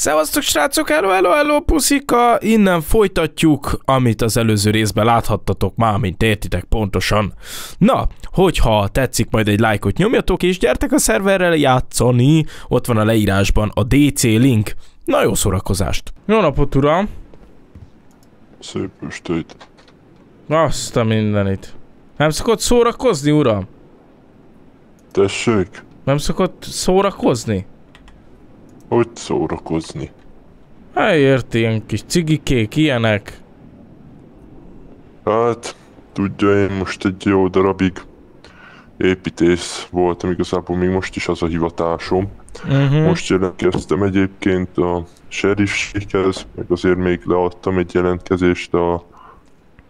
Szevasztok srácok, hello, hello, hello, puszika! Innen folytatjuk, amit az előző részben láthattatok már, mint értitek pontosan. Na, hogyha tetszik, majd egy lájkot nyomjatok, és gyertek a szerverrel játszani. Ott van a leírásban a DC link. Na jó szórakozást! Jó napot, uram! Szép estét. Azt a mindenit. Nem szokott szórakozni, uram? Tessék, Nem szokott szórakozni? Hogy szórakozni? Hát érti, ilyen kis cigikék, ilyenek. Hát, tudja, én most egy jó darabig építész voltam, igazából még most is az a hivatásom. Uh-huh. Most jelentkeztem egyébként a sheriffséghez, meg azért még leadtam egy jelentkezést a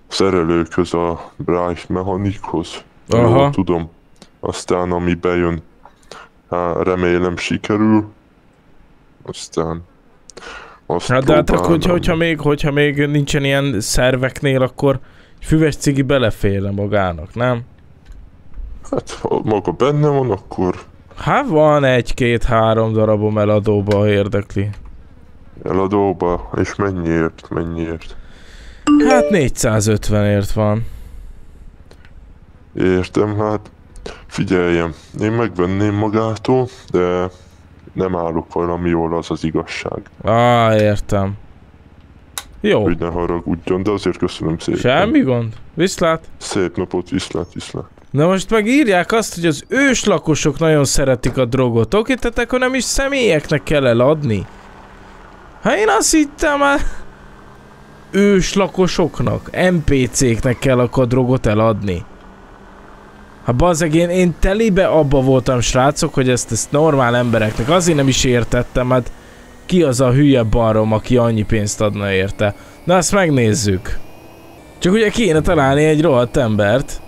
szerelőkhöz, a Bright Mechanichoz. Aha. Jól tudom. Aztán ami bejön, hát remélem sikerül. Aztán azt Hát de hát akkor, hogyha, hogyha, még, hogyha még nincsen ilyen szerveknél, akkor füves cigi beleférne magának, nem? Hát, ha maga benne van, akkor Hát van egy-két-három darabom eladóba, ha érdekli. eladóba, és mennyiért, mennyiért. Hát 450ért van. Értem, hát figyeljem, én megvenném magától, de nem állok valami jól, az az igazság. Á, értem. Jó, Hogy ne haragudjon, de azért köszönöm szépen. semmi gond. Viszlát. Szép napot, viszlát, viszlát. Na most meg írják azt, hogy az őslakosok nagyon szeretik a drogot. Oké, tehát akkor nem is személyeknek kell eladni. Hát én azt hittem, hát őslakosoknak, NPC-knek kell akkor a drogot eladni. Hát bazeg, én, én telibe abba voltam srácok, hogy ezt, ezt normál embereknek, azért nem is értettem, hát ki az a hülye barom, aki annyi pénzt adna érte. Na ezt megnézzük. Csak ugye kéne találni egy rohadt embert.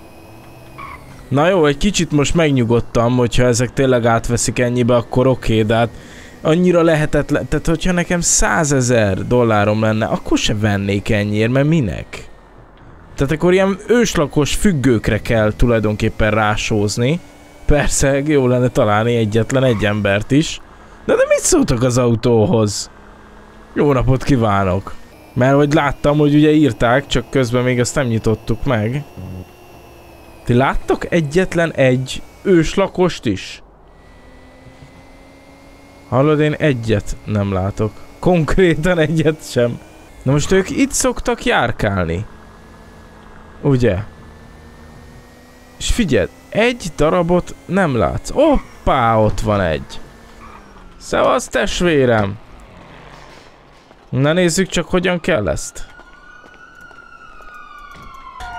Na jó, egy kicsit most megnyugodtam, hogyha ezek tényleg átveszik ennyibe, akkor oké, okay, de hát annyira lehetetlen, tehát hogyha nekem százezer dollárom lenne, akkor se vennék ennyiért, mert minek? Tehát akkor ilyen őslakos függőkre kell tulajdonképpen rásózni. Persze, jó lenne találni egyetlen egy embert is. De de mit szóltak az autóhoz? Jó napot kívánok! Mert hogy láttam, hogy ugye írták, csak közben még ezt nem nyitottuk meg. Ti láttok egyetlen egy őslakost is? Hallod, én egyet nem látok. Konkrétan egyet sem. Na most ők itt szoktak járkálni. Ugye? És figyeld, egy darabot nem látsz. Hoppá, ott van egy. Szevasz testvérem! Na nézzük csak, hogyan kell ezt.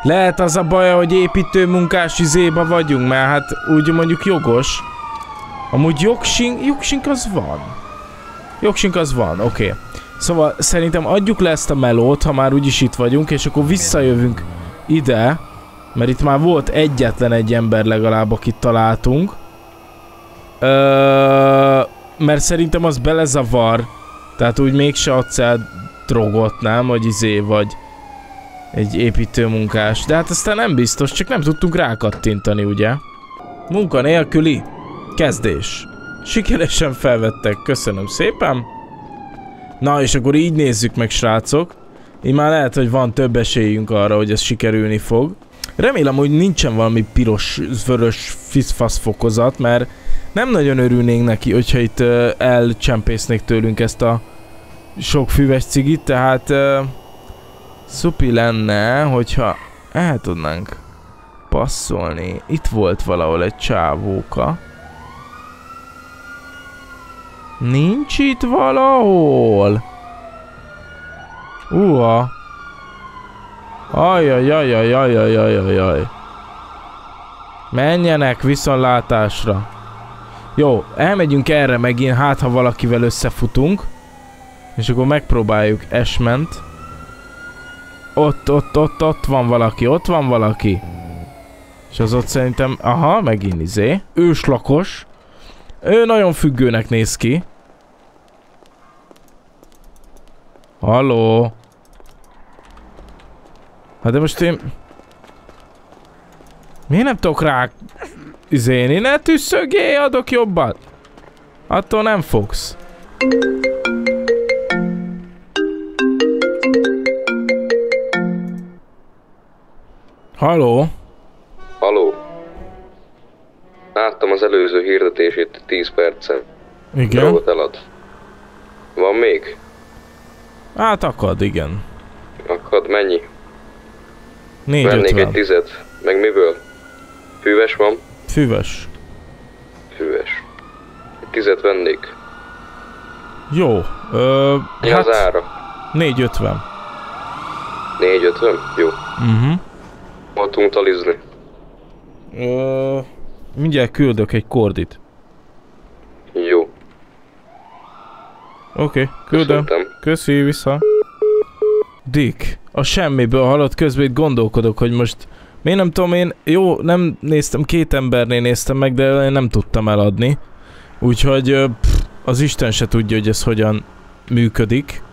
Lehet az a baj, hogy építő munkás izéba vagyunk, mert hát úgy mondjuk jogos. Amúgy jogsink, jogsink az van. Jogsink az van, oké. Okay. Szóval szerintem adjuk le ezt a melót, ha már úgyis itt vagyunk, és akkor visszajövünk ide. Mert itt már volt egyetlen egy ember legalább, akit találtunk. Ö, mert szerintem az belezavar. Tehát úgy mégse adsz el drogot, nem? Vagy izé, vagy egy építőmunkás. De hát aztán nem biztos, csak nem tudtunk rákattintani, ugye? Munka nélküli kezdés. Sikeresen felvettek, köszönöm szépen. Na és akkor így nézzük meg, srácok. Így már lehet, hogy van több esélyünk arra, hogy ez sikerülni fog. Remélem, hogy nincsen valami piros, vörös fiszfasz fokozat, mert nem nagyon örülnénk neki, hogyha itt uh, elcsempésznék tőlünk ezt a sok füves cigit, tehát uh, szupi lenne, hogyha el tudnánk passzolni. Itt volt valahol egy csávóka. Nincs itt valahol? Uha. Ajajajajajajajajaj. Menjenek viszontlátásra. Jó, elmegyünk erre megint, hát ha valakivel összefutunk. És akkor megpróbáljuk Esment. Ott, ott, ott, ott van valaki, ott van valaki. És az ott szerintem, aha, megint izé. Őslakos. Ő nagyon függőnek néz ki. Halló? Hát de most én... Miért nem tudok rá... Izéni? Ne tüsszögé, adok jobbat. Attól nem fogsz. Halló? Halló? Láttam az előző hirdetését 10 percen. Igen? Drogot elad. Van még? Hát akad, igen. Akad mennyi? Vennék egy 450. tizet. Meg miből? Füves van? Füves. Füves. Egy tizet vennék. Jó. Ö, Mi az hát ára? 450. 450? Jó. Uh-huh. Hol tudunk talizni? Ö, mindjárt küldök egy kordit. Jó. Oké, okay, küldöm. Köszöntem. Köszi, vissza. Dick, a semmiből hallott közben itt gondolkodok, hogy most miért nem tudom én, jó, nem néztem, két embernél néztem meg, de én nem tudtam eladni. Úgyhogy pff, az Isten se tudja, hogy ez hogyan működik.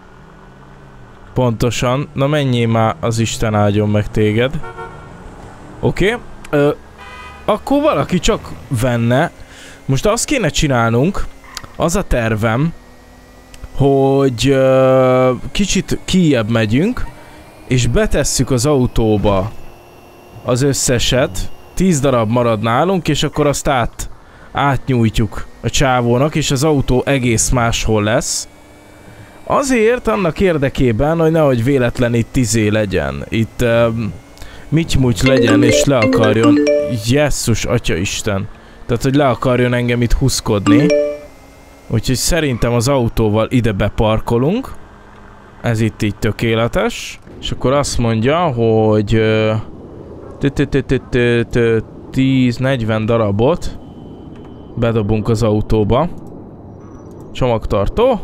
Pontosan. Na menjél már, az Isten áldjon meg téged. Oké. Okay. Akkor valaki csak venne. Most azt kéne csinálnunk, az a tervem, hogy kicsit kijebb megyünk, és betesszük az autóba az összeset, 10 darab marad nálunk, és akkor azt át, átnyújtjuk a csávónak, és az autó egész máshol lesz. Azért annak érdekében, hogy nehogy véletlen itt izé legyen. Itt um, mitty legyen, és le akarjon... Jesszus, atya. Tehát, hogy le akarjon engem itt huszkodni. Úgyhogy szerintem az autóval ide beparkolunk. Ez itt így tökéletes. És akkor azt mondja, hogy... ö, tü- tü- tü- tü- tü- tü- 10-40 darabot bedobunk az autóba. Csomagtartó.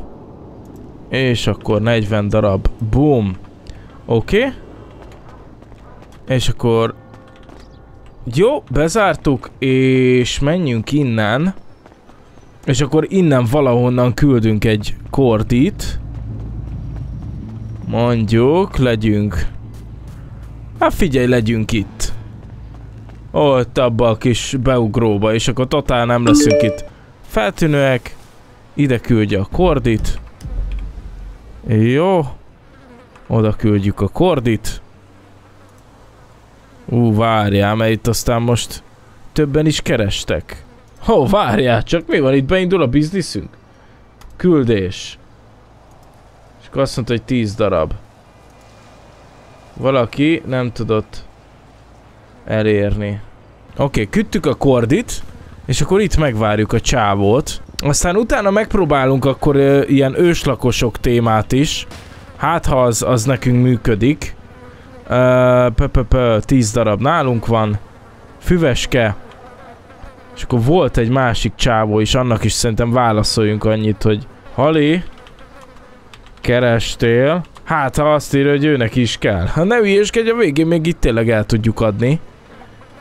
És akkor 40 darab. Boom. Oké. És akkor... Jó, bezártuk, és menjünk innen. És akkor innen valahonnan küldünk egy kordit. Mondjuk, legyünk. Hát figyelj, legyünk itt. Ott abba a kis beugróba, és akkor totál nem leszünk itt feltűnőek. Ide küldje a kordit. Jó. Oda küldjük a kordit. Ú, várjál, mert itt aztán most többen is kerestek. Ó, várjál, csak mi van itt? Beindul a bizniszünk? Küldés. És akkor azt mondta, hogy 10 darab. Valaki nem tudott elérni. Oké, okay, küldtük a kordit, és akkor itt megvárjuk a csávót. Aztán utána megpróbálunk akkor ö, ilyen őslakosok témát is. Hát ha az, az nekünk működik. Ö, p -p -p 10 darab nálunk van. Füveske. És akkor volt egy másik csávó is, annak is szerintem válaszoljunk annyit, hogy Hali, kerestél. Hát ha azt írja, hogy őnek is kell. Ha ne hülyéskedj, a végén még itt tényleg el tudjuk adni.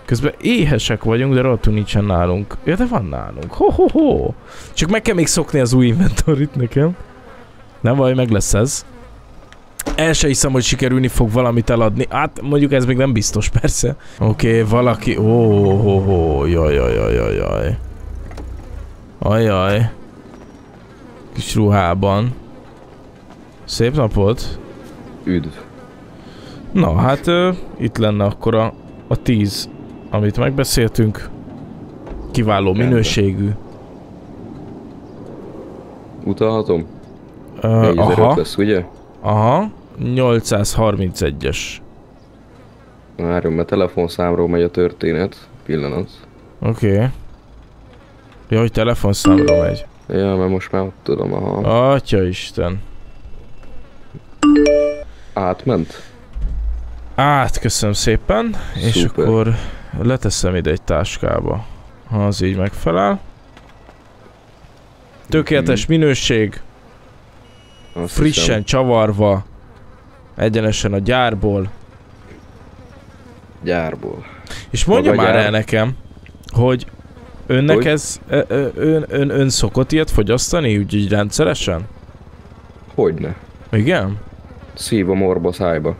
Közben éhesek vagyunk, de rohadtul nincsen nálunk. Ja, de van nálunk. Ho, ho, ho. Csak meg kell még szokni az új inventorit nekem. Nem baj, meg lesz ez. El se hiszem, hogy sikerülni fog valamit eladni. Hát mondjuk ez még nem biztos, persze. Oké, okay, valaki... Ó, oh, oh, oh, jaj, jaj, jaj, jaj, jaj. Ajaj. Kis ruhában. Szép napot. Üdv. Na, hát ö, itt lenne akkor a, a 10, amit megbeszéltünk. Kiváló Rendben. minőségű. Utalhatom? Ö, 4005 aha, lesz, ugye? Aha. 831-es. Várjon, mert telefonszámról megy a történet. Pillanat. Oké. Okay. Ja, hogy telefonszámra megy. Ja, mert most már ott tudom, aha. Atya Isten. Átment? Át, köszönöm szépen. És Szuper. akkor leteszem ide egy táskába. Ha az így megfelel. Tökéletes minőség, Azt frissen hiszem, csavarva, egyenesen a gyárból. gyárból. És mondja Maga már gyár. el nekem, hogy önnek Hogy? ez, ön, ön, ön szokott ilyet fogyasztani, úgy így rendszeresen? Hogyne. Igen? Szív a morba szájba.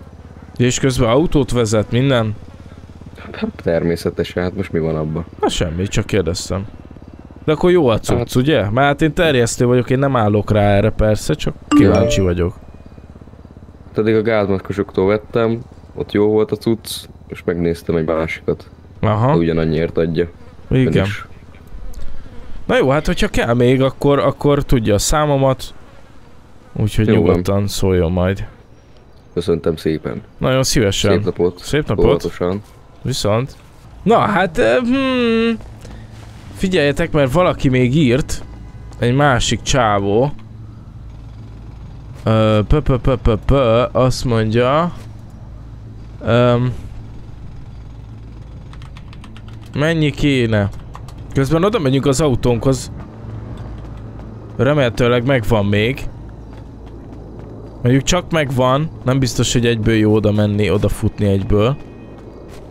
És közben autót vezet, minden? Hát természetesen, hát most mi van abban? Na semmi, csak kérdeztem. De akkor jó a cucc, Hát- ugye? Mert hát én terjesztő vagyok, én nem állok rá erre persze, csak kíváncsi vagyok. Pedig a gázmaskosoktól vettem, ott jó volt a cucc, Most megnéztem egy másikat. Aha, Ha ugyanannyiért adja. Igen. Na jó, hát hogyha kell még, akkor, akkor tudja a számomat. Úgyhogy Jó van. nyugodtan szóljon majd. Köszöntem szépen. Nagyon szívesen. Szép napot. Szép napot. Óvatosan. Viszont. Na hát, eh, hmm, figyeljetek, mert valaki még írt, egy másik csávó. Ö, Pö, pö, pö, pö, pö, azt mondja, um, mennyi kéne? Közben oda megyünk az autónkhoz. Remélhetőleg megvan még. Mondjuk csak megvan, nem biztos, hogy egyből jó oda menni, oda futni egyből.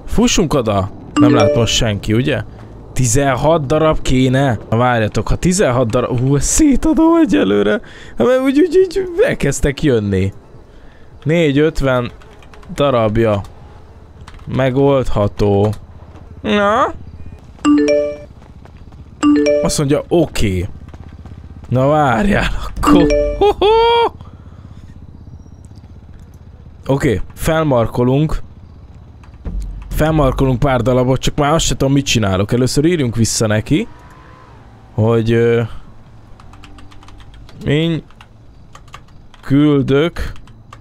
Fussunk oda! Nem lát most senki, ugye? 16 darab kéne? Na várjatok, ha 16 darab... Hú, szétadom egyelőre. Hát mert úgy, úgy, úgy elkezdtek jönni. 4-50 darabja. Megoldható. Na? Azt mondja, oké. Okay. Na várjál akkor. Oké, okay, felmarkolunk. Felmarkolunk pár darabot, csak már azt sem tudom mit csinálok. Először írjunk vissza neki, hogy... Ö, Minny küldök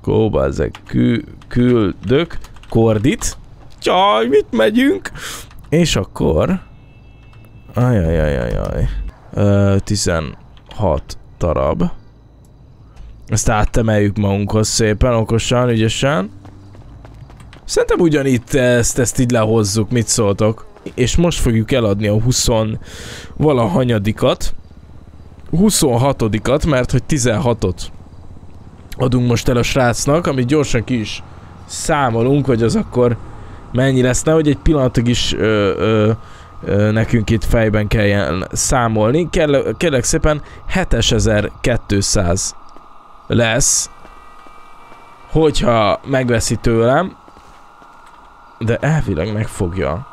Kóbázek, kü, küldök Kordit. Csaj, mit megyünk? És akkor... Ajajajajaj. Ö, 16 darab. Ezt áttemeljük magunkhoz szépen, okosan, ügyesen. Szerintem ugyanitt ezt, ezt így lehozzuk, mit szóltok? És most fogjuk eladni a 20 valahanyadikat. 26-at, mert hogy 16-ot adunk most el a srácnak, amit gyorsan ki is számolunk, hogy az akkor mennyi lesz, nehogy egy pillanatig is ö, ö, ö, nekünk itt fejben kelljen számolni. Kell, kérlek szépen 7200 lesz, hogyha megveszi tőlem, de elvileg megfogja.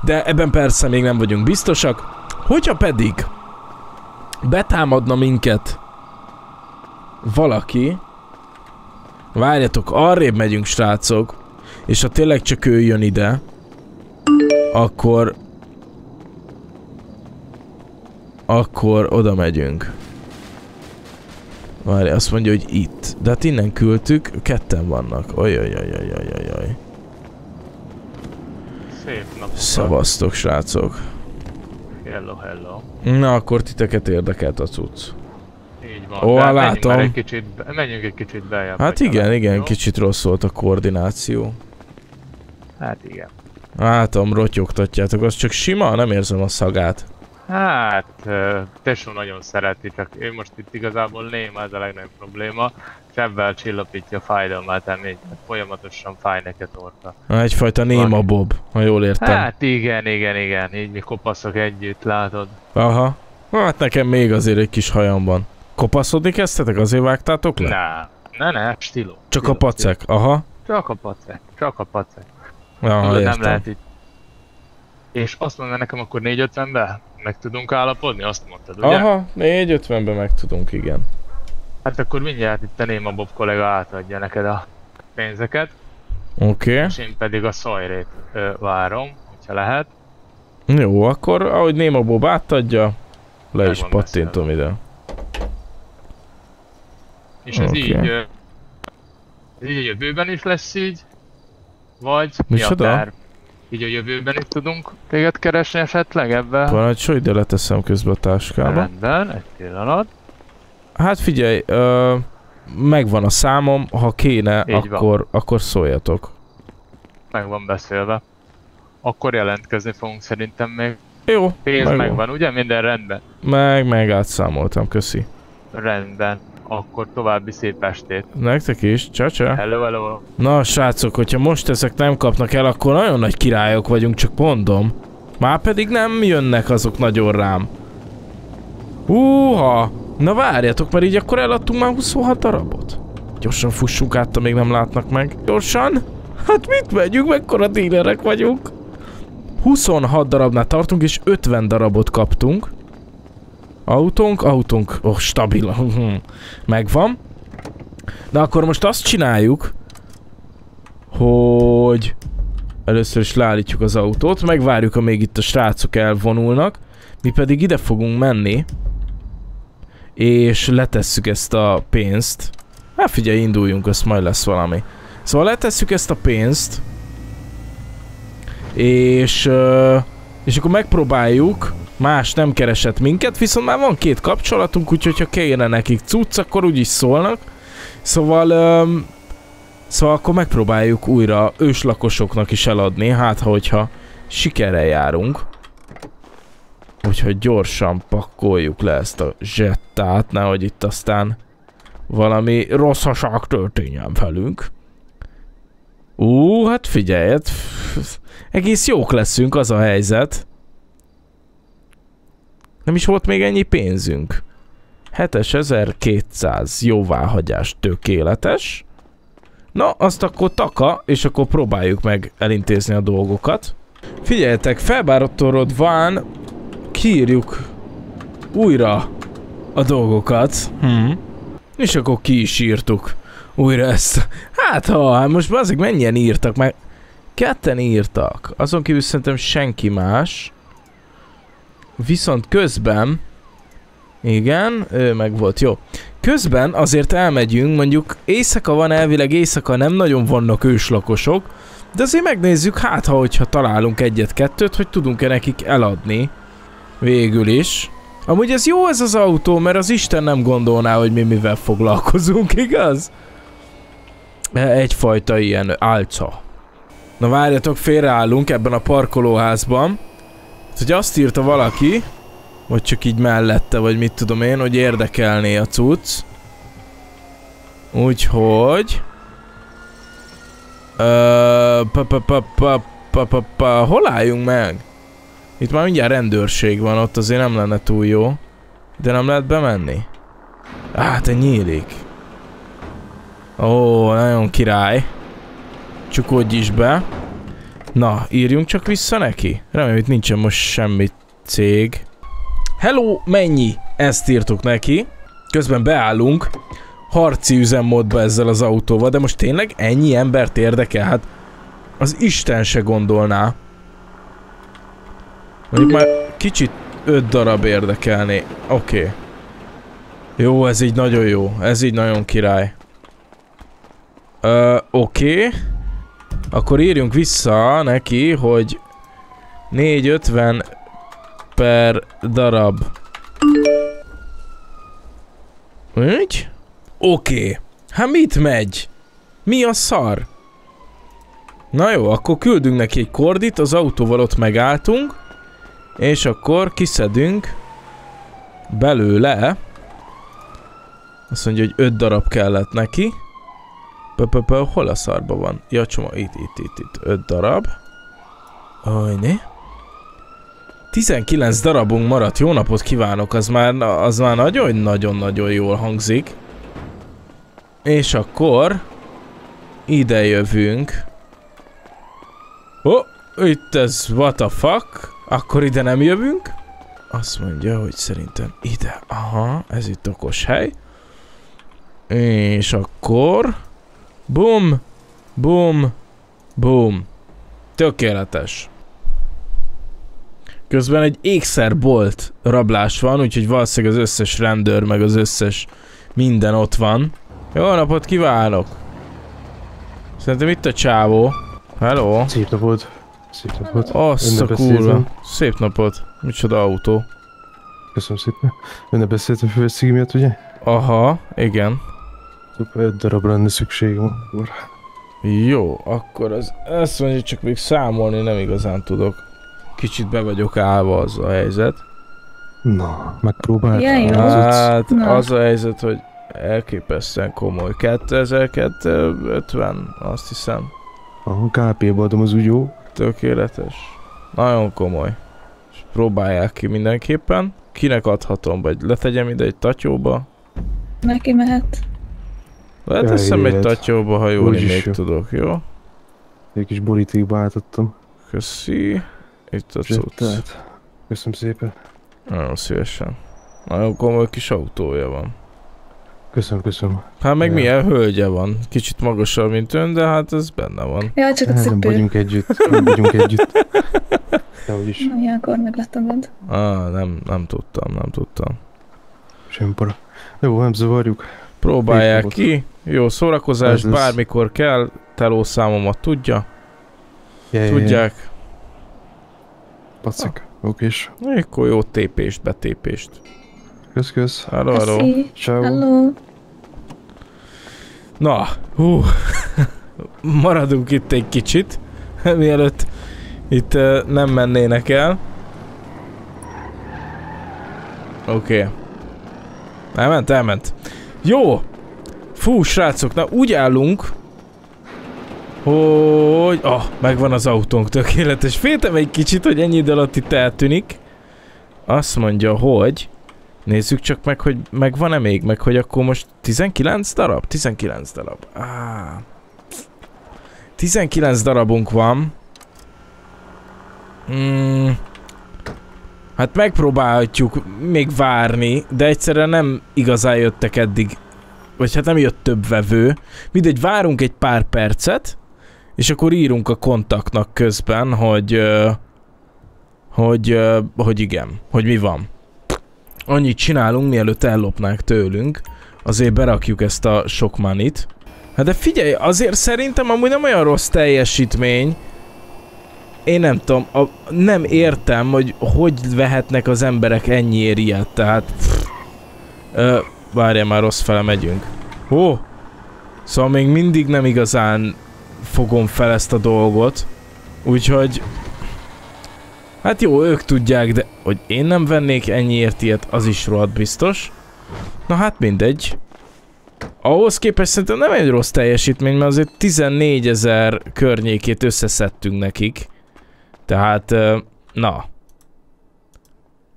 De ebben persze még nem vagyunk biztosak. Hogyha pedig betámadna minket valaki, várjatok, arrébb megyünk srácok, és ha tényleg csak ő jön ide, akkor akkor oda megyünk. Várj, azt mondja, hogy itt. De hát innen küldtük, ketten vannak. Ajajajajajajaj. Szép napot. Szavaztok, srácok. Hello, hello. Na, akkor titeket érdekelt a cucc. Így van. Ó, de hát menjünk látom. már Egy kicsit, be- menjünk egy kicsit beljebb. Hát igen, lehet, igen, jó? kicsit rossz volt a koordináció. Hát igen. Látom, rotyogtatjátok, az csak sima, nem érzem a szagát. Hát, tesó nagyon szereti, csak ő most itt igazából néma, ez a legnagyobb probléma, és ebben csillapítja a fájdalmát, mert folyamatosan fáj neked orta. Na, Egyfajta néma bob, ha jól értem. Hát igen, igen, igen, így mi kopaszok együtt, látod? Aha. Hát nekem még azért egy kis hajam van. Kopaszodni kezdtetek? Azért vágtátok le? Ne, ne, ne, stiló. Csak a stiló, pacek, aha. stiló. Csak a pacek, csak a pacek. Aha, Tudod, nem lehet itt. És azt mondta nekem, akkor 450-be meg tudunk állapodni? Azt mondtad, ugye? Aha, 450-ben meg tudunk, igen. Hát akkor mindjárt itt a Néma Bob kollega átadja neked a pénzeket, Oké. Okay. és én pedig a szajrét ö, várom, hogyha lehet. Jó, akkor ahogy Néma Bob átadja, le Meg is pattintom ide. És ez Oké. így, ö, ez így a jövőben is lesz így, vagy mi a Micsoda? terv? Így a jövőben is tudunk téged keresni esetleg ebben? Parancsolj, de leteszem közben a táskába. Rendben, egy pillanat. Hát figyelj, ö, megvan a számom, ha kéne, Így van. akkor, akkor szóljatok. Meg van beszélve. Akkor jelentkezni fogunk szerintem még. Jó, Pénz megvan. megvan, ugye? Minden rendben? Meg, meg átszámoltam, köszi. Rendben. Akkor további szép estét. Nektek is, csa Hello, hello. Na srácok, hogyha most ezek nem kapnak el, akkor nagyon nagy királyok vagyunk, csak mondom. Már pedig nem jönnek azok nagyon rám. Húha! Na várjatok, mert így akkor eladtunk már 26 darabot. Gyorsan fussunk át, ha még nem látnak meg. Gyorsan? Hát mit megyünk, mekkora dílerek vagyunk. 26 darabnál tartunk, és 50 darabot kaptunk. Autónk, autónk, oh, stabil, megvan. De akkor most azt csináljuk, hogy Először is leállítjuk az autót, megvárjuk, amíg itt a srácok elvonulnak. Mi pedig ide fogunk menni. És letesszük ezt a pénzt. Hát figyelj, induljunk, azt majd lesz valami. Szóval letesszük ezt a pénzt. És... és akkor megpróbáljuk. Más nem keresett minket, viszont már van két kapcsolatunk, úgyhogy ha kellene nekik cucc, akkor úgyis szólnak. Szóval... öm, Szóval akkor megpróbáljuk újra őslakosoknak is eladni, hát ha hogyha sikerrel járunk. Úgyhogy gyorsan pakoljuk le ezt a zsettát, nehogy itt aztán valami rosszaság történjen velünk. Ú, hát figyelj, egész jók leszünk, az a helyzet. Nem is volt még ennyi pénzünk. 7200 jóváhagyás tökéletes. Na, azt akkor taka, és akkor próbáljuk meg elintézni a dolgokat. Figyeljetek, felbárottorod van, kiírjuk újra a dolgokat. Hm. És akkor ki is írtuk újra ezt. Hát ha, hát most azért mennyien írtak, meg ketten írtak. Azon kívül szerintem senki más. Viszont közben, igen, ő meg volt, jó. Közben azért elmegyünk, mondjuk éjszaka van elvileg, éjszaka nem nagyon vannak őslakosok, de azért megnézzük, hát ha hogyha találunk egyet-kettőt, hogy tudunk-e nekik eladni. Végül is. Amúgy ez jó ez az autó, mert az Isten nem gondolná, hogy mi mivel foglalkozunk, igaz? Egyfajta ilyen álca. Na várjatok, félreállunk ebben a parkolóházban. Hogy azt írta valaki, vagy csak így mellette, vagy mit tudom én, hogy érdekelné a cucc. Úgyhogy... Pa, pa, pa, pa, pa, pa, pa, hol álljunk meg? Itt már mindjárt rendőrség van, ott azért nem lenne túl jó. De nem lehet bemenni? Á, te nyílik. Ó, nagyon király. Csukodj is be. Na, írjunk csak vissza neki. Remélem, hogy nincsen most semmi cég. Hello, mennyi? Ezt írtuk neki. Közben beállunk harci üzemmódba ezzel az autóval, de most tényleg ennyi embert érdekel? Hát az Isten se gondolná. Mondjuk már kicsit öt darab érdekelné. Oké. Okay. Jó, ez így nagyon jó. Ez így nagyon király. Ö, oké. Okay. Akkor írjunk vissza neki, hogy 450 per darab. Úgy? Oké. Okay. Hát mit megy? Mi a szar? Na jó, akkor küldünk neki egy kordit, az autóval ott megálltunk, és akkor kiszedünk belőle. Azt mondja, hogy 5 darab kellett neki. P-p-p, hol a szarba van? Ja, csoma, itt, itt, itt, itt, 5 darab. Ajné. 19 darabunk maradt, jó napot kívánok, az már, az már nagyon-nagyon-nagyon jól hangzik. És akkor ide jövünk. Ó, oh, itt ez what the fuck? Akkor ide nem jövünk? Azt mondja, hogy szerintem ide. Aha, ez itt okos hely. És akkor... Bum! Bum! Bum! Tökéletes. Közben egy ékszerbolt rablás van, úgyhogy valószínűleg az összes rendőr, meg az összes minden ott van. Jó napot kívánok! Szerintem itt a csávó. Hello! Szép napot. Szép napot. Azt a kurva. Szép napot. Micsoda autó. Köszönöm szépen. Önnel beszéltem főveszély miatt, ugye? Aha, igen. Szuper, öt darab lenne szükségem akkor. Jó, akkor az, ezt mondjuk csak még számolni nem igazán tudok. Kicsit be vagyok állva az a helyzet. Na, megpróbáltam. Ja, jó. Hát Na. az a helyzet, hogy elképesztően komoly. 2250, azt hiszem. Aha, KP-ba adom az úgy jó. Tökéletes. Nagyon komoly. És próbálják ki mindenképpen. Kinek adhatom, vagy letegyem ide egy tatyóba? Neki mehet. Leteszem egy Eljöhet. tatyóba, ha jól Úgyis még jó. tudok, jó? Egy kis borítékba átadtam. Köszi. Itt a cucc. Köszönöm szépen. Nagyon szívesen. Nagyon komoly kis autója van. Köszönöm, köszönöm. Hát meg Ja. milyen hölgye van. Kicsit magasabb, mint ön, de hát ez benne van. Ja, csak a Hát, nem cipő. vagyunk együtt, nem vagyunk együtt. Dehogy is, Na, ilyenkor megláttad. Ah, nem, nem tudtam, nem tudtam. semmi para. Jó, nem zavarjuk. Próbálják ki. Jó szórakozás, Ez bármikor kell. Teló számomat tudja. Ja, ja, ja. Tudják. Pacik. Okés. Akkor jó tépést, betépést. Kösz, kösz. Hello, hello. Ciao. Hello. Na, hú. Maradunk itt egy kicsit, mielőtt itt uh, nem mennének el. Oké. Okay. Elment, elment. Jó. Fú, srácok, na úgy állunk, hogy... Ah, megvan az autónk, tökéletes. Féltem egy kicsit, hogy ennyi idő alatt itt eltűnik. Azt mondja, hogy... Nézzük csak meg, hogy megvan-e még, meg hogy akkor most 19 darab? 19 darab. Ah. 19 darabunk van. Mm. Hát megpróbálhatjuk még várni, de egyszerűen nem igazán jöttek eddig, vagy hát nem jött több vevő. Mindegy, várunk egy pár percet, és akkor írunk a kontaktnak közben, hogy, hogy, hogy igen, hogy mi van annyit csinálunk, mielőtt ellopnák tőlünk, azért berakjuk ezt a sok manit. Hát de figyelj, azért szerintem amúgy nem olyan rossz teljesítmény. Én nem tudom, a, nem értem, hogy hogy vehetnek az emberek ennyiért ilyet, tehát... Pff, ö, várjál, már rossz fele megyünk. Ó! Szóval még mindig nem igazán fogom fel ezt a dolgot. Úgyhogy Hát jó, ők tudják, de hogy én nem vennék ennyiért ilyet, az is rohadt biztos. Na hát mindegy. Ahhoz képest szerintem nem egy rossz teljesítmény, mert azért 14 ezer környékét összeszedtünk nekik. Tehát, na.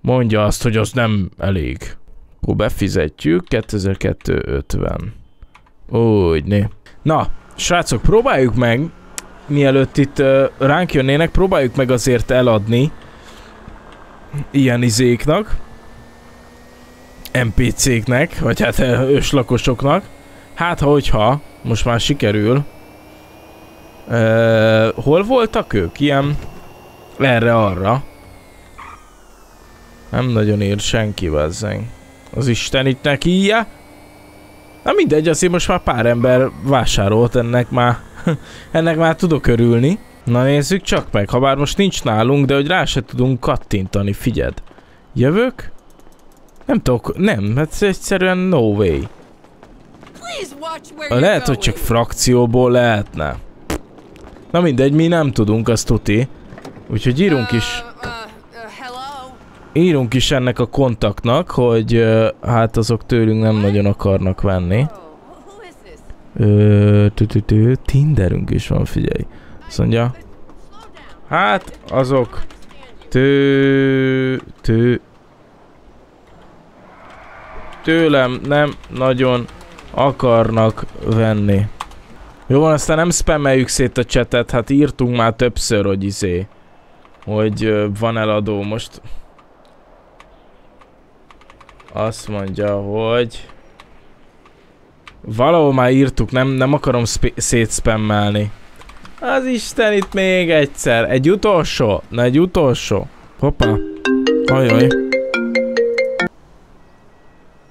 Mondja azt, hogy az nem elég. Akkor befizetjük, 2250. Úgy, né. Na, srácok, próbáljuk meg mielőtt itt uh, ránk jönnének, próbáljuk meg azért eladni ilyen izéknak, NPC-knek, vagy hát őslakosoknak. Hát, ha hogyha, most már sikerül. Uh, hol voltak ők? Ilyen erre-arra. Nem nagyon ír senki vezzeng. Az Isten itt neki -e? Na mindegy, azért most már pár ember vásárolt ennek már ennek már tudok örülni. Na nézzük csak meg, ha bár most nincs nálunk, de hogy rá se tudunk kattintani, figyeld. Jövök? Nem tudok, nem, hát egyszerűen no way. Lehet, hogy csak frakcióból lehetne. Na mindegy, mi nem tudunk, azt tuti. Úgyhogy írunk is, írunk is ennek a kontaktnak, hogy hát azok tőlünk nem nagyon akarnak venni. Ö, tü, tü, Tinderünk is van, figyelj. Azt mondja. Hát, azok tő, tő, tőlem nem nagyon akarnak venni. Jó van, aztán nem spammeljük szét a csetet, hát írtunk már többször, hogy izé, hogy van eladó most. Azt mondja, hogy valahol már írtuk, nem, nem akarom szétspammelni. Az Isten itt még egyszer. Egy utolsó? Na egy utolsó. Hoppá. Ajaj.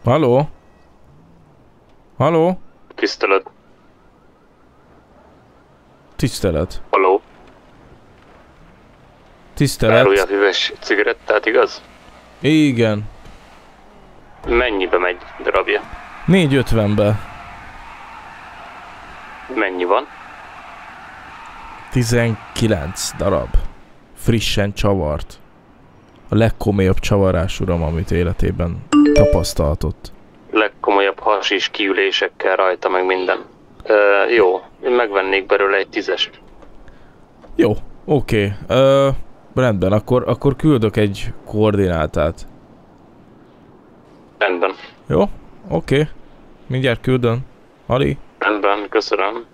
Haló? Haló? Tisztelet. Tisztelet. Haló. Tisztelet. Árulja hüves cigarettát, igaz? Igen. Mennyibe megy darabja? 450-be. Mennyi van? 19 darab. Frissen csavart. A legkomolyabb csavarás, uram, amit életében tapasztaltott. Legkomolyabb hasis kiülésekkel rajta, meg minden. Ö, jó, én megvennék belőle egy tízest. Jó, oké. Okay. Rendben, akkor, akkor küldök egy koordinátát. Rendben. Jó? Oké. Okay. Mindjárt küldöm. Ali? Rendben, köszönöm.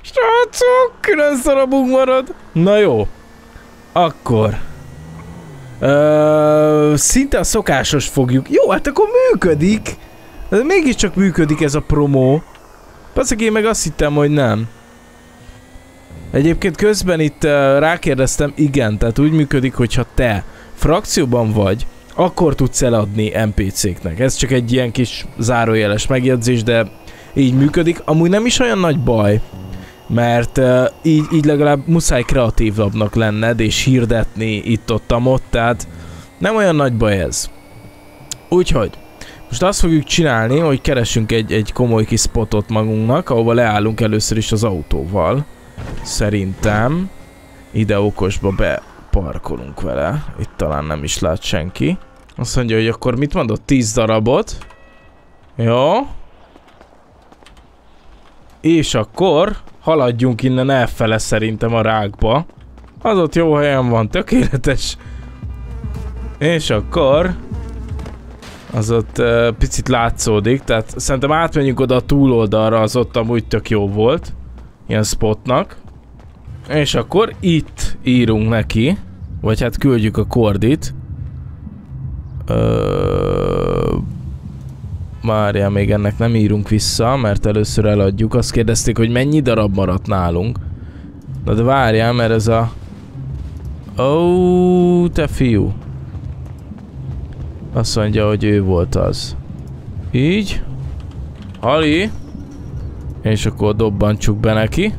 Srácok, külön szarabunk marad. Na jó. Akkor. Ö, szinte a szokásos fogjuk. Jó, hát akkor működik. De mégiscsak működik ez a promó. Persze én meg azt hittem, hogy nem. Egyébként közben itt uh, rákérdeztem, igen, tehát úgy működik, hogyha te frakcióban vagy, akkor tudsz eladni NPC-knek. Ez csak egy ilyen kis zárójeles megjegyzés, de így működik. Amúgy nem is olyan nagy baj, mert uh, így, így legalább muszáj kreatívabbnak lenned, és hirdetni itt-ott, ott, tehát nem olyan nagy baj ez. Úgyhogy, most azt fogjuk csinálni, hogy keresünk egy, egy komoly kis spotot magunknak, ahova leállunk először is az autóval. Szerintem ide okosba beparkolunk vele. Itt talán nem is lát senki. Azt mondja, hogy akkor mit mondott? 10 darabot. Jó. És akkor haladjunk innen elfele szerintem a rákba. Az ott jó helyen van, tökéletes. És akkor az ott uh, picit látszódik, tehát szerintem átmenjünk oda a túloldalra, az ott amúgy tök jó volt. Ilyen spotnak. És akkor itt írunk neki, vagy hát küldjük a kordit. Várjál, még ennek nem írunk vissza, mert először eladjuk. Azt kérdezték, hogy mennyi darab maradt nálunk. Na de várjál, mert ez a... Ó, te fiú. Azt mondja, hogy ő volt az. Így. Hali. És akkor dobbantsuk be neki.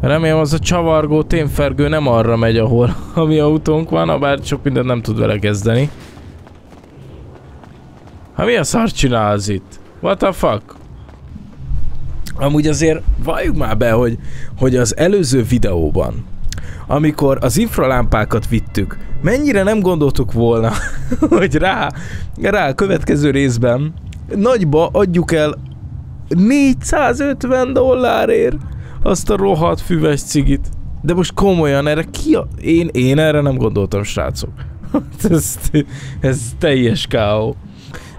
Remélem az a csavargó témfergő nem arra megy, ahol a mi autónk van, bár sok mindent nem tud vele kezdeni. Hát mi a szar csinálsz itt? What the fuck? Amúgy azért valljuk már be, hogy, hogy az előző videóban, amikor az infralámpákat vittük, mennyire nem gondoltuk volna, hogy rá, rá a következő részben nagyba adjuk el 450 dollárért azt a rohadt füves cigit. De most komolyan, erre ki a... Én, én erre nem gondoltam, srácok. ez, ez teljes káó.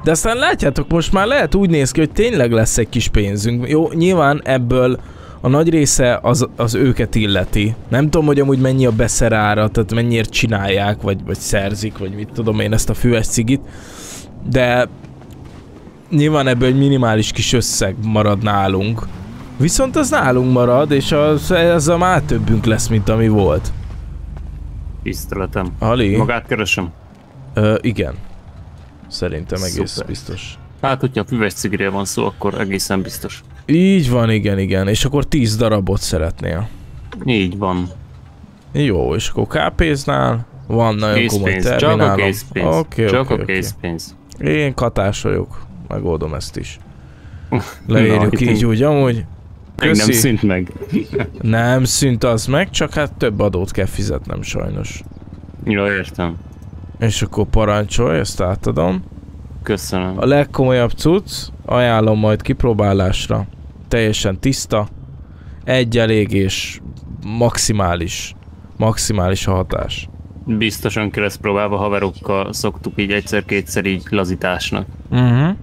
De aztán látjátok, most már lehet úgy néz ki, hogy tényleg lesz egy kis pénzünk. Jó, nyilván ebből a nagy része az, az őket illeti. Nem tudom, hogy amúgy mennyi a beszerára, tehát mennyire csinálják, vagy, vagy szerzik, vagy mit tudom én ezt a füves cigit. De nyilván ebből egy minimális kis összeg marad nálunk. Viszont az nálunk marad, és az, ezzel már többünk lesz, mint ami volt. Tiszteletem. Ali? Magát keresem? Ö, igen. Szerintem egész Szuper. biztos. Hát, hogyha füves cigrél van szó, akkor egészen biztos. Így van, igen, igen. És akkor 10 darabot szeretnél. Így van. Jó, és akkor KP-znál van nagyon komoly Készpénz, csak a terminálom. készpénz. Oké, csak oké, a készpénz. Én katás vagyok. Megoldom ezt is. Leírjuk Na, így úgy, amúgy. Még nem Köszi. szűnt meg. Nem szűnt az meg, csak hát több adót kell fizetnem sajnos. Jó, értem. És akkor parancsolj, ezt átadom. Köszönöm. A legkomolyabb cucc, ajánlom majd kipróbálásra. Teljesen tiszta, egy elég és maximális, maximális a hatás. Biztosan keresztpróbálva haverokkal szoktuk így egyszer-kétszer így lazításnak. Uh-huh.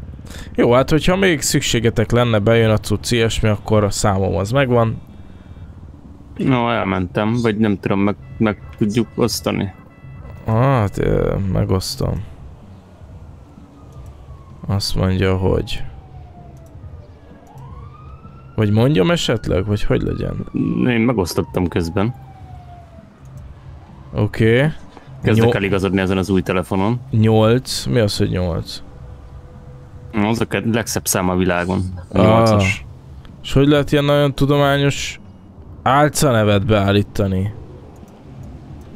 Jó, hát hogyha még szükségetek lenne, bejön a cucc ilyesmi, akkor a számom az megvan. No, elmentem, vagy nem tudom, meg, meg tudjuk osztani. Hát, megosztom. Azt mondja, hogy... Vagy mondjam esetleg, vagy hogy legyen? Én megosztottam közben. Oké. Okay. Kezdek el igazodni ezen az új telefonon. 8. Mi az, hogy 8? Az a legszebb szám a világon. A Ah. 8-as. És hogy lehet ilyen nagyon tudományos álca nevet beállítani?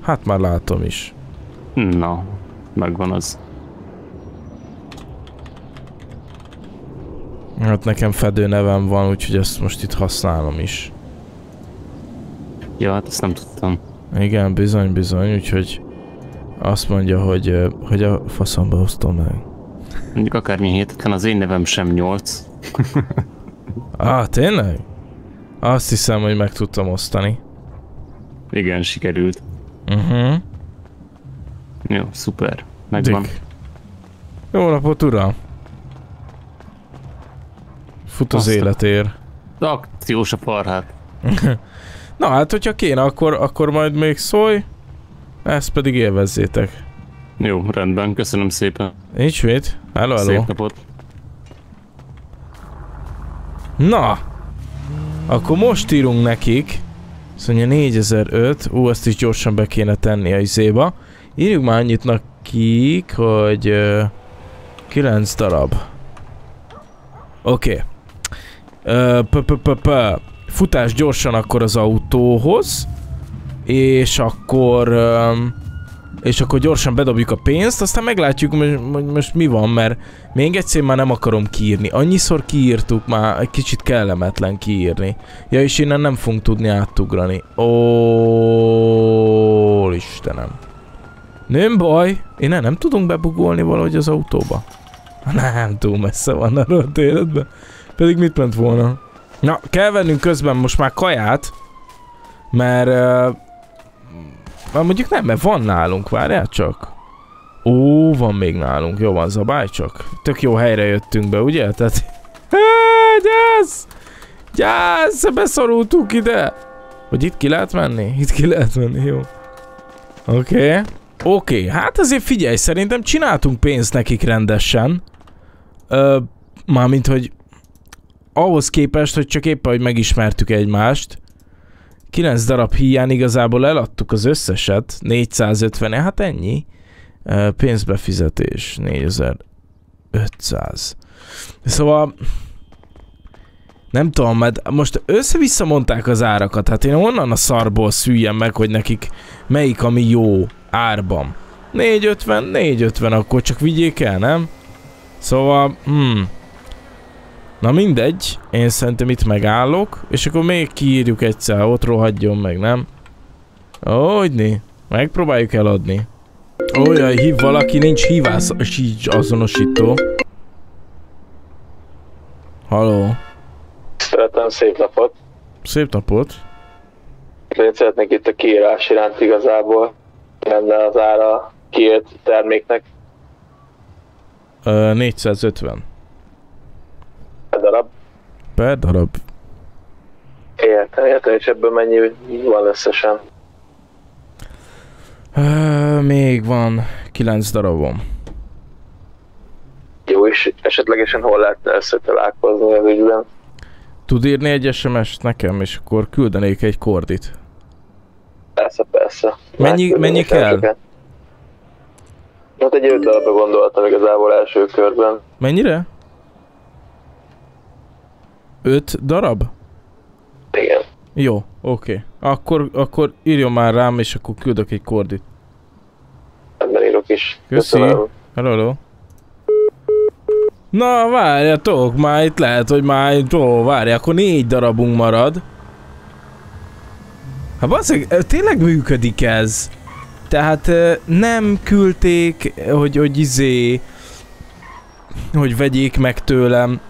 Hát már látom is. Na, megvan az. Hát nekem fedő nevem van, úgyhogy ezt most itt használom is. Ja, hát ezt nem tudtam. Igen, bizony, bizony, úgyhogy azt mondja, hogy, hogy a faszomba osztom meg. Mondjuk akármi hétetlen, az én nevem sem 8. Ah, tényleg? Azt hiszem, hogy meg tudtam osztani. Igen, sikerült. Uh-huh. Jó, szuper. Megvan. Dick. Jó napot, uram! Fut az Azt a- életér. Akciós a farhát. Na hát, hogyha kéne, akkor, akkor majd még szólj. Ezt pedig élvezzétek. Jó, rendben, köszönöm szépen. Nincs mit? Hello, hello. Szép napot. Na! Akkor most írunk nekik. Azt mondja 4005. Ú, azt is gyorsan be kéne tenni a izéba. Írjuk már annyit nekik, hogy... Uh, 9 darab. Oké. Okay. Uh, Futás gyorsan akkor az autóhoz. És akkor... Um, és akkor gyorsan bedobjuk a pénzt, aztán meglátjuk, hogy most mi van, mert még egyszer már nem akarom kiírni. Annyiszor kiírtuk, már egy kicsit kellemetlen kiírni. Ja, és innen nem fogunk tudni átugrani. Ó, Istenem. Nem baj, innen nem tudunk bebugolni valahogy az autóba. Nem, túl messze van a életben. Pedig mit ment volna? Na, kell vennünk közben most már kaját, mert uh, már mondjuk nem, mert van nálunk, várjál csak. Ó, van még nálunk, jó van, zabálj csak. Tök jó helyre jöttünk be, ugye? Tehát... Gyász! Gyász! Beszorultunk ide! Hogy itt ki lehet menni? Itt ki lehet menni, jó. Oké. Okay. Oké, okay, hát azért figyelj, szerintem csináltunk pénzt nekik rendesen. Ö, mármint, hogy ahhoz képest, hogy csak éppen, hogy megismertük egymást. 9 darab hiány igazából eladtuk az összeset, 450, hát ennyi. Pénzbefizetés, 4500. Szóval nem tudom, mert most össze-vissza mondták az árakat, hát én onnan a szarból szüljem meg, hogy nekik melyik ami jó árban. 450, 450, akkor csak vigyék el, nem? Szóval, hmm, Na mindegy, én szerintem itt megállok, és akkor még kiírjuk egyszer, ott rohadjon meg, nem? Hogyni? Megpróbáljuk eladni. Olyan hív valaki, nincs hívás azonosító. Haló. Szeretem, szép napot. Szép napot. Én szeretnék itt a kiírás iránt igazából. Lenne az ára kiírt terméknek. Ö, 450. Darab. Per darab. Értem, értem, és ebből mennyi van összesen? Uh, még van 9 darabom. Jó, és esetlegesen hol lehetne összetalálkozni az ügyben? Tud írni egy SMS-t nekem, és akkor küldenék egy kordit. Persze, persze. Mennyi, mennyi kell? Hát egy öt darabra gondoltam igazából első körben. Mennyire? Öt darab? Igen. Jó, oké. Okay. Akkor, akkor írjon már rám, és akkor küldök egy kordit. Ebben írok is. Köszi. Hello, hello. Na, várjatok, már itt lehet, hogy már itt, ó, várj, akkor négy darabunk marad. Hát basszeg, tényleg működik ez. Tehát nem küldték, hogy, hogy izé, hogy vegyék meg tőlem.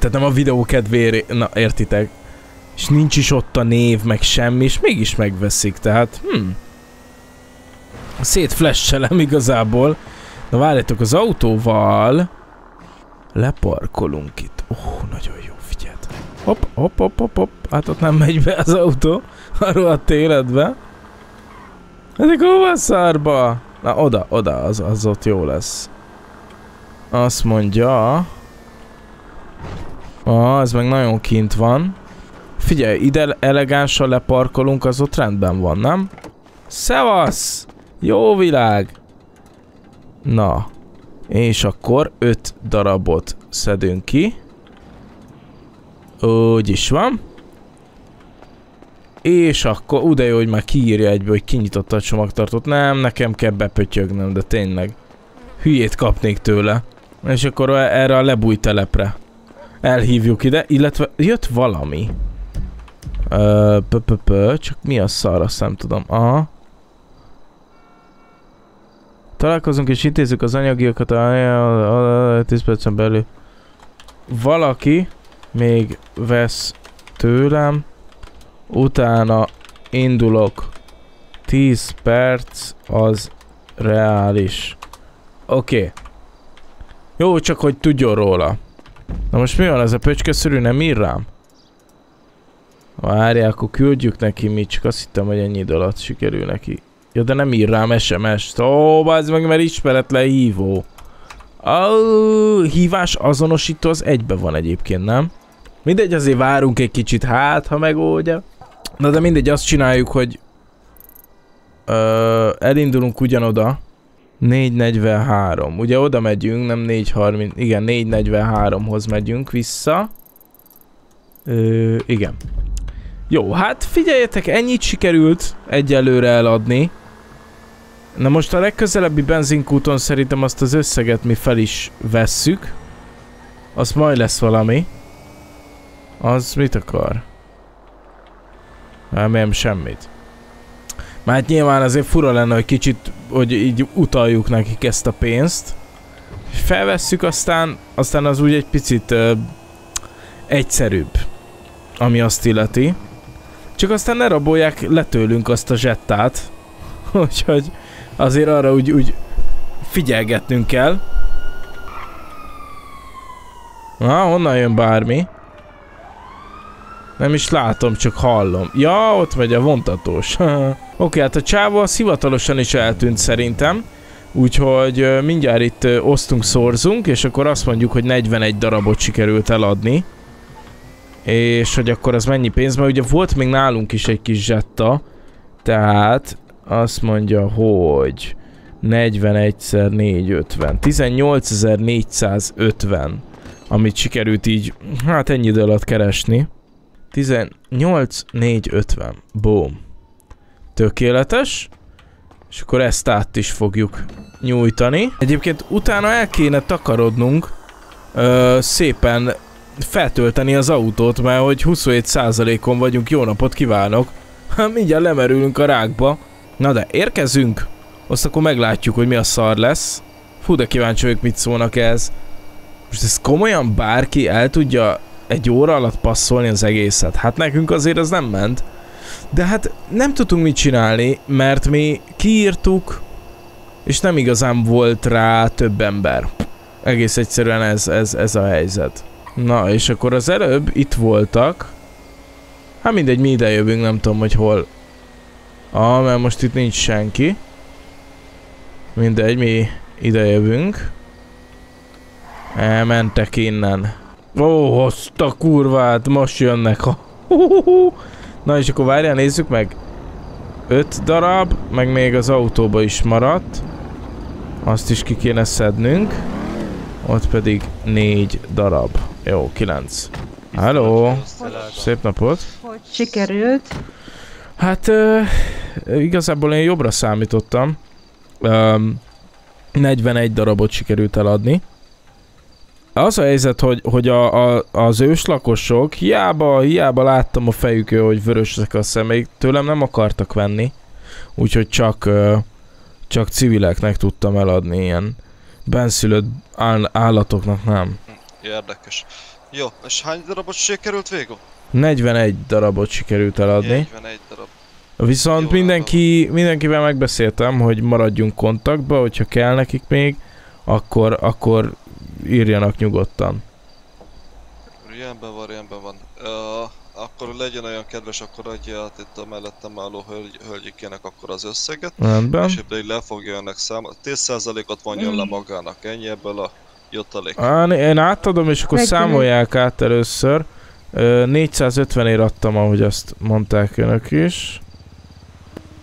Tehát nem a videó kedvére, na értitek. És nincs is ott a név, meg semmi, és mégis megveszik, tehát hm. Szétflesselem igazából. Na várjátok, az autóval leparkolunk itt. Ó, oh, nagyon jó, figyeld. Hopp, hopp, hopp, hopp, hopp. Hát ott nem megy be az autó. Arról a életbe. Ezek hova szárba? Na oda, oda, az, az ott jó lesz. Azt mondja... Ah, ez meg nagyon kint van. Figyelj, ide elegánsan leparkolunk, az ott rendben van, nem? Szevasz! Jó világ! Na. És akkor 5 darabot szedünk ki. Úgy is van. És akkor, ú de jó, hogy már kiírja egyből, hogy kinyitotta a csomagtartót. Nem, nekem kell bepötyögnöm, de tényleg. Hülyét kapnék tőle. És akkor erre a lebúj telepre. Elhívjuk ide, illetve jött valami. Ö, csak mi a szar, azt nem tudom. Aha. Találkozunk és intézzük az anyagiakat a 10 percen belül. Valaki még vesz tőlem, utána indulok. 10 perc az reális. Oké. Okay. Jó, csak hogy tudjon róla. Na most mi van, ez a pöcskeszörű nem ír rám? Várjál, akkor küldjük neki mi, csak azt hittem, hogy ennyi idő alatt sikerül neki. Ja de nem ír rám SMS-t. Ó, az meg, mert ismeretlen hívó. Ó, hívás azonosító az egybe van egyébként, nem? Mindegy, azért várunk egy kicsit, hát, ha megoldja. Na de mindegy, azt csináljuk, hogy ö, elindulunk ugyanoda. 443. Ugye oda megyünk, nem 430. Igen, 443-hoz megyünk vissza. Ö, igen. Jó, hát figyeljetek, ennyit sikerült egyelőre eladni. Na most a legközelebbi benzinkúton szerintem azt az összeget mi fel is vesszük. Az majd lesz valami. Az mit akar? Nem, semmit. Már hát nyilván azért fura lenne, hogy kicsit, hogy így utaljuk nekik ezt a pénzt. Felvesszük, aztán, aztán az úgy egy picit ö, egyszerűbb, ami azt illeti. Csak aztán ne rabolják le tőlünk azt a zsettát. Úgyhogy azért arra úgy, úgy figyelgetnünk kell. Na, honnan jön bármi? Nem is látom, csak hallom. Ja, ott megy a vontatós. Oké, hát a csávó az hivatalosan is eltűnt szerintem. Úgyhogy mindjárt itt osztunk, szorzunk, és akkor azt mondjuk, hogy 41 darabot sikerült eladni. És hogy akkor az mennyi pénz, mert ugye volt még nálunk is egy kis zsetta. Tehát azt mondja, hogy 41-szer 450. 18.450. Amit sikerült így, hát ennyi idő alatt keresni. 18 4 50. Boom. Tökéletes. És akkor ezt át is fogjuk nyújtani. Egyébként utána el kéne takarodnunk ö, szépen feltölteni az autót, mert hogy 27%-on vagyunk, jó napot kívánok. Ha mindjárt lemerülünk a rákba. Na de érkezünk, azt akkor meglátjuk, hogy mi a szar lesz. Fú, de kíváncsi vagyok, mit szólnak ez. Most ez komolyan bárki el tudja egy óra alatt passzolni az egészet. Hát nekünk azért az nem ment. De hát nem tudtunk mit csinálni, mert mi kiírtuk, és nem igazán volt rá több ember. Egész egyszerűen ez, ez, ez a helyzet. Na, és akkor az előbb itt voltak. Hát mindegy, mi ide jövünk, nem tudom, hogy hol. Ah, mert most itt nincs senki. Mindegy, mi ide jövünk. Elmentek innen. Ó, azt a kurvát, most jönnek a... Na és akkor várjál, nézzük meg. 5 darab, meg még az autóba is maradt. Azt is ki kéne szednünk. Ott pedig 4 darab. Jó, 9. Hello! Szép napot! Hogy sikerült. Hát uh, igazából én jobbra számítottam. Um, 41 darabot sikerült eladni. Az a helyzet, hogy, hogy a, a, az őslakosok, hiába, hiába láttam a fejükön, hogy vörösek a szemeik, tőlem nem akartak venni. Úgyhogy csak, csak civileknek tudtam eladni ilyen benszülött áll, állatoknak nem. Érdekes. Jó, és hány darabot sikerült végül? 41 darabot sikerült eladni. 41 darab. Viszont Jó, mindenki, mindenkivel megbeszéltem, hogy maradjunk kontaktba, hogyha kell nekik még, akkor, akkor írjanak nyugodtan. Rendben van, rendben van. Uh, akkor legyen olyan kedves, akkor adja át itt a mellettem álló hölgy, hölgyikének akkor az összeget. Rendben. És ebből le fogja önnek szám. 10%-ot vonjon le magának, ennyi ebből a juttalék. Á, én átadom, és akkor Megvan. számolják át először. Ö, 450 ér adtam, ahogy azt mondták önök is.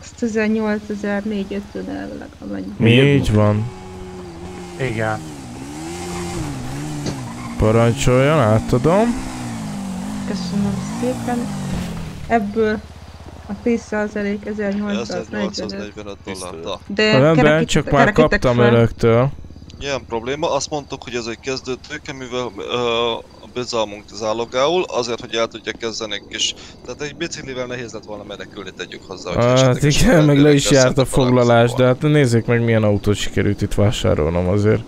Azt 18.450 elvileg, amennyi. Így van. Igen. Parancsoljon, átadom. Köszönöm szépen. Ebből a 10% 1845. 1845 dollár, da. De Rendben, csak már kaptam fel. önöktől. Ilyen probléma, azt mondtuk, hogy ez egy kezdő tőke, mivel uh, a bizalmunk zálogául, azért, hogy el tudja kezdeni egy kis... Tehát egy biciklivel nehéz lett volna menekülni, tegyük hozzá. hogyha Hát esetlegesen igen, meg le is járt a foglalás, de hát nézzék meg milyen autót sikerült itt vásárolnom azért.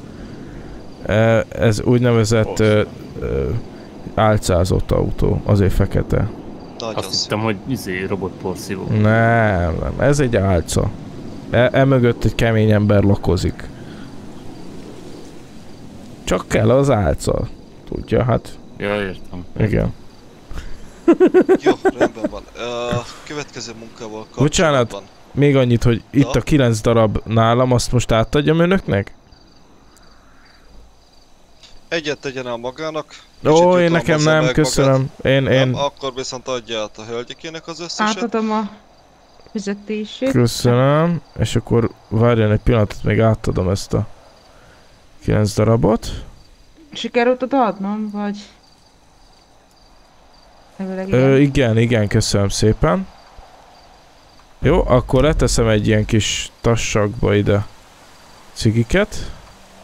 Ez úgynevezett ö, ö, álcázott autó, azért fekete. Nagyon Azt szép. hittem, hogy izé, robotporszívó. Nem, nem, ez egy álca. E, e mögött egy kemény ember lakozik. Csak kell az álca. Tudja, hát Ja, értem. igen. Jó, rendben van. Uh, következő munkával kapcsolatban. Bocsánat. még annyit, hogy itt a 9 darab nálam, azt most átadjam önöknek? Egyet tegyen el magának. Ó, én nekem nem, köszönöm. Én, Nem, én akkor viszont adja át a hölgyekének az összeset. Átadom a fizetését. köszönöm, és akkor várjon egy pillanatot, még átadom ezt a 9 darabot. Sikerült adnom, vagy... Elvileg Ö, igen. igen, igen, köszönöm szépen. Jó, akkor leteszem egy ilyen kis tassakba ide cigiket.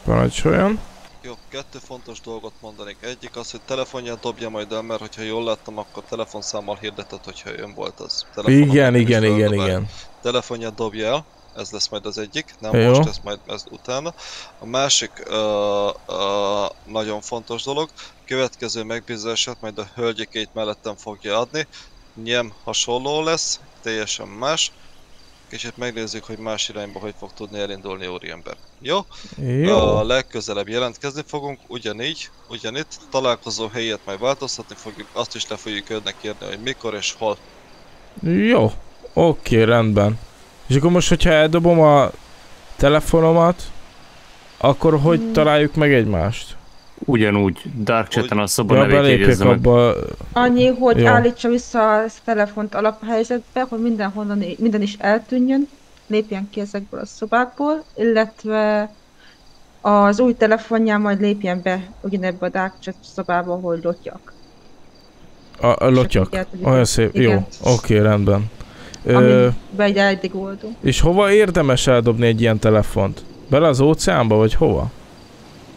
Parancsoljon. Jó, kettő fontos dolgot mondanék. Egyik az, hogy telefonját dobja majd el, mert hogyha jól láttam, akkor telefonszámmal hirdetett, hogyha ön volt az. Telefonon Igen, igen, igen, igen. Telefonját dobja el, ez lesz majd az egyik, nem Jó. most, ez majd ez utána. A másik ö, ö, nagyon fontos dolog, következő megbízását majd a hölgyekét mellettem fogja adni. Nem hasonló lesz, teljesen más. Kicsit megnézzük, hogy más irányba hogy fog tudni elindulni úriember. Jó? Jó. A legközelebb jelentkezni fogunk, ugyanígy, ugyanitt, találkozó helyet majd változtatni fogjuk, azt is le fogjuk önnek írni, hogy mikor és hol. Jó, oké, rendben. És akkor most, hogyha eldobom a telefonomat, akkor hogy Hmm. találjuk meg egymást? Ugyanúgy, Dark Chaten a szoba Ja, nevét abba... Annyi, hogy Jó. állítsa vissza a telefont alaphelyzetbe, hogy mindenhonnan, minden is eltűnjön, lépjen ki ezekből a szobákból, illetve az új telefonján majd lépjen be ugyanebbe a dark chat szobába, ahol lotyak. A, a lotyak. tudjuk- Olyan szép. Jó, Igen. oké, rendben. Ö, egy eddig oldó. és hova érdemes eldobni egy ilyen telefont? Bele az óceánba, vagy hova?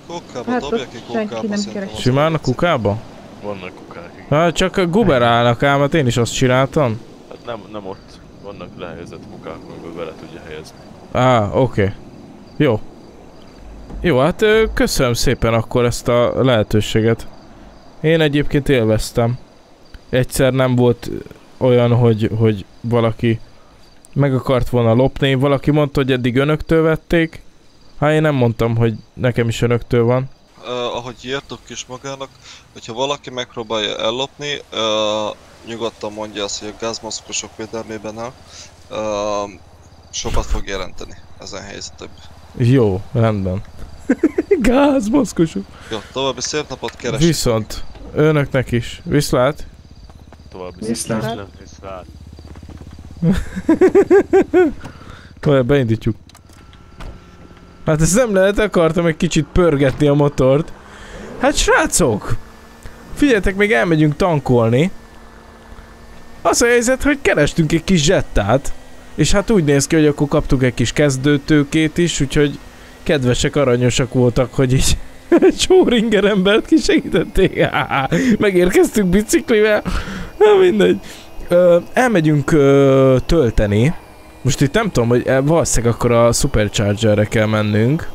Kókába Hát dobja ki, nem szerintem Simán a kukába? Vannak kukák, igen. Hát csak a guberálnak ám, hát én is azt csináltam. Hát nem, nem ott vannak lehelyezett kukák, amiből bele tudja helyezni. Á, oké. Jó. Jó, hát köszönöm szépen akkor ezt a lehetőséget. Én egyébként élveztem. Egyszer nem volt olyan, hogy, hogy valaki meg akart volna lopni. Valaki mondta, hogy eddig önöktől vették. Hát én nem mondtam, hogy nekem is önöktől van. uh, ahogy írtok is magának, hogyha valaki megpróbálja ellopni, uh, nyugodtan mondja azt, hogy a gázmaszkosok védelmében áll, uh, sokat fog jelenteni ezen helyzetekben. Jó, rendben. Gáz, maszkosok. Jó, további szép napot keresünk. Viszont önöknek is. Viszlát. További Viszlát. szépen. Viszlát. Várj, beindítjuk. Hát ez nem lehet, akartam egy kicsit pörgetni a motort. Hát srácok! Figyeljetek, még elmegyünk tankolni. Az a helyzet, hogy kerestünk egy kis zsettát. És hát úgy néz ki, hogy akkor kaptuk egy kis kezdőtőkét is, úgyhogy kedvesek, aranyosak voltak, hogy így Csóringer embert kisegítették. Megérkeztünk biciklivel. Na mindegy. Ö, elmegyünk ö, tölteni. Most itt nem tudom, hogy eh, valószínűleg akkor a Superchargerre kell mennünk.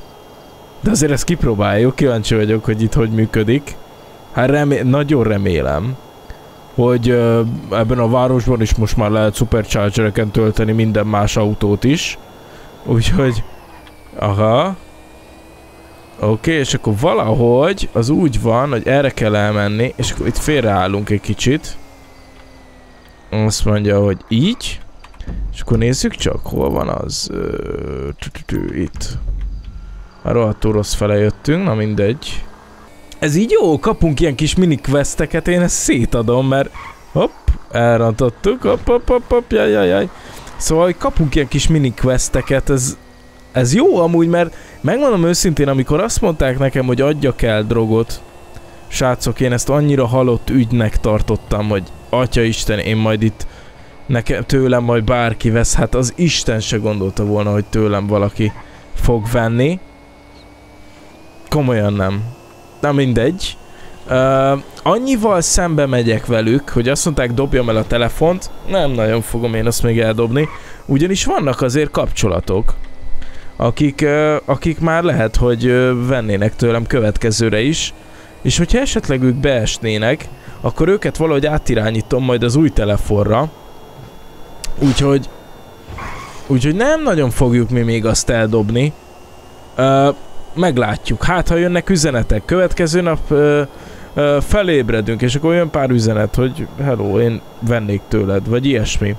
De azért ezt kipróbáljuk, kíváncsi vagyok, hogy itt hogy működik. Hát remé- nagyon remélem, hogy ö, ebben a városban is most már lehet Superchargereken tölteni minden más autót is. Úgyhogy, aha. Oké, okay, és akkor valahogy az úgy van, hogy erre kell elmenni, és akkor itt félreállunk egy kicsit. Azt mondja, hogy így. És akkor nézzük csak, hol van az. Itt. A rohadtul rossz fele jöttünk, na mindegy. Ez így jó, kapunk ilyen kis mini questeket, én ezt szétadom, mert hopp, elrontottuk, hopp, hopp, hopp, hopp, jaj, jaj, jaj. Szóval, hogy kapunk ilyen kis mini questeket, ez, ez jó amúgy, mert megmondom őszintén, amikor azt mondták nekem, hogy adjak el drogot, srácok, én ezt annyira halott ügynek tartottam, hogy atya Isten, én majd itt nekem, tőlem majd bárki vesz, hát az Isten se gondolta volna, hogy tőlem valaki fog venni. Komolyan nem. Na mindegy. Uh, annyival szembe megyek velük, hogy azt mondták dobjam el a telefont, nem nagyon fogom én azt még eldobni, ugyanis vannak azért kapcsolatok, akik, uh, akik már lehet, hogy uh, vennének tőlem következőre is, és hogyha esetleg ők beesnének, akkor őket valahogy átirányítom majd az új telefonra, Úgyhogy... Úgyhogy nem nagyon fogjuk mi még azt eldobni. Ö, meglátjuk. Hát, ha jönnek üzenetek. Következő nap ö, ö, felébredünk, és akkor jön pár üzenet, hogy hello, én vennék tőled, vagy ilyesmi.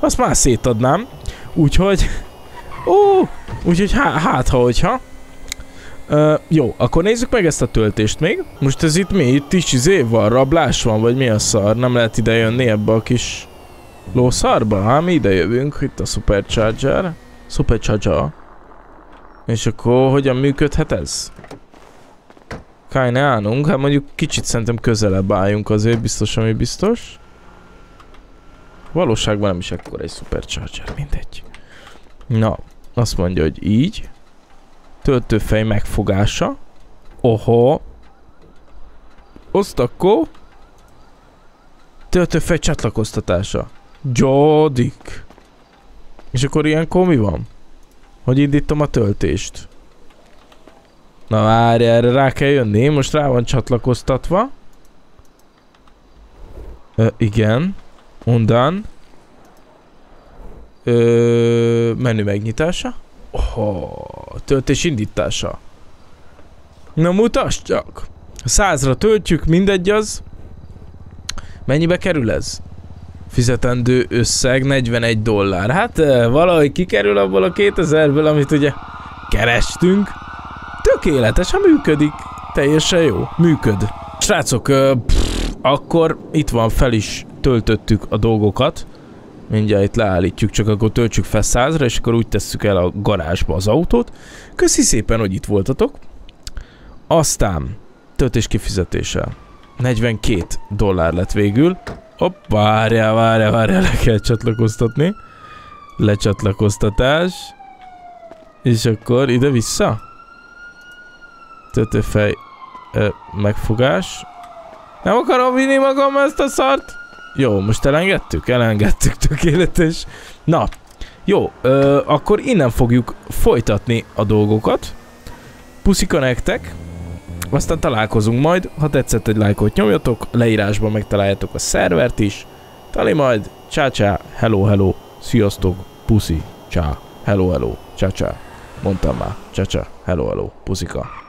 azt már szétadnám. Úgyhogy... Ó, úgyhogy há, hát ha hogyha. Uh, jó, akkor nézzük meg ezt a töltést még. Most ez itt mi? Itt is izé van, rablás van, vagy mi a szar? Nem lehet ide jönni ebbe a kis lószarba? Hát mi ide jövünk, itt a Supercharger. Supercharger. És akkor hogyan működhet ez? Keine állunk, hát mondjuk kicsit szerintem közelebb álljunk azért, biztos, ami biztos. Valóságban nem is ekkora egy Supercharger, mindegy. Na, azt mondja, hogy így. Töltőfej megfogása. Oho. Azt akkor. Töltőfej csatlakoztatása. Gyodik. És akkor ilyenkor mi van? Hogy indítom a töltést. Na várj, erre rá kell jönni. Most rá van csatlakoztatva. Ö, igen. Undan. Ö, menü megnyitása. Oh, töltés indítása. Na mutasd csak. Százra töltjük, mindegy az. Mennyibe kerül ez? Fizetendő összeg 41 dollár. Hát valahogy kikerül abból a 2000-ből, amit ugye kerestünk. Tökéletesen működik. Teljesen jó. Működ. Srácok, pff, akkor itt van, fel is töltöttük a dolgokat. Mindjárt itt leállítjuk, csak akkor töltsük fel százra, és akkor úgy tesszük el a garázsba az autót. Köszi szépen, hogy itt voltatok. Aztán töltés kifizetése. 42 dollár lett végül. Hopp, várjál, várjál, várjál, le kell csatlakoztatni. Lecsatlakoztatás. És akkor ide-vissza. Töltőfej ö, megfogás. Nem akarom vinni magam ezt a szart. Jó, most elengedtük? Elengedtük, tökéletes. Na, jó, ö, akkor innen fogjuk folytatni a dolgokat. Puszika nektek. Aztán találkozunk majd, ha tetszett egy lájkot nyomjatok, leírásban megtaláljátok a szervert is. Tali majd, csá csá, hello hello, sziasztok, puszi, csá, hello hello, csá csá. Mondtam már, csá csá, hello hello, puszika.